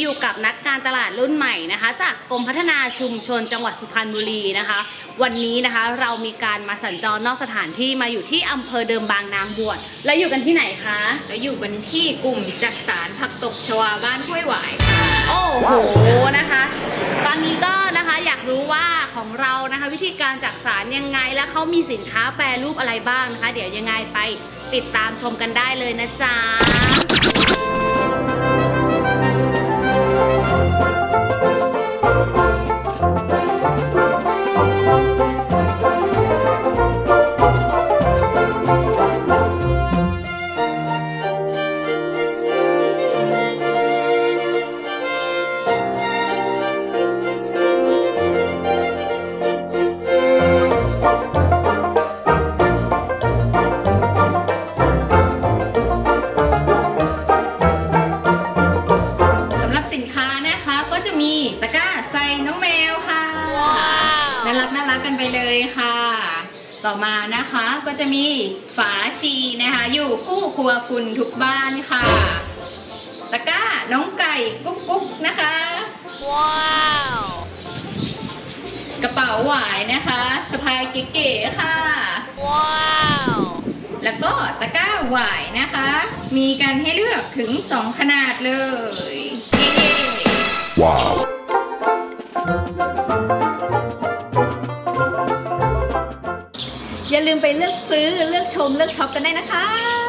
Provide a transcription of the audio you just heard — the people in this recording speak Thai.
อยู่กับนักการตลาดรุ่นใหม่นะคะ จากกรมพัฒนาชุมชนจังหวัดสุพรรณบุรีนะคะ วันนี้นะคะเรามีการมาสัญจรนอกสถานที่มาอยู่ที่อำเภอเดิมบางนางบวชและอยู่กันที่ไหนคะแล้วอยู่กันที่กลุ่มจักสารผักตบชวาบ้านห้วยหวายค่ะโอ้โหนะคะ ตอนนี้ก็นะคะอยากรู้ว่าของเรานะคะ วิธีการจักสารยังไงและเขามีสินค้าแปรรูปอะไรบ้างนะคะ เดี๋ยวยังไงไปติดตามชมกันได้เลยนะจ๊ะ มีตะกร้าใส่น้องแมวค่ะ น่ารักน่ารักกันไปเลยค่ะ ต่อมานะคะก็จะมีฝาชีนะคะ อยู่คู่ครัวคุณทุกบ้านค่ะ ตะกร้าน้องไก่กุ๊กกุ๊กนะคะ ว้าว กระเป๋าหวายนะคะสะพายเก๋ๆค่ะ ว้าวแล้วก็ตะกร้าหวายนะคะ มีกันให้เลือกถึง 2 ขนาดเลย ว้าวอย่าลืมไปเลือกซื้อเลือกชมเลือกช็อปกันได้นะคะ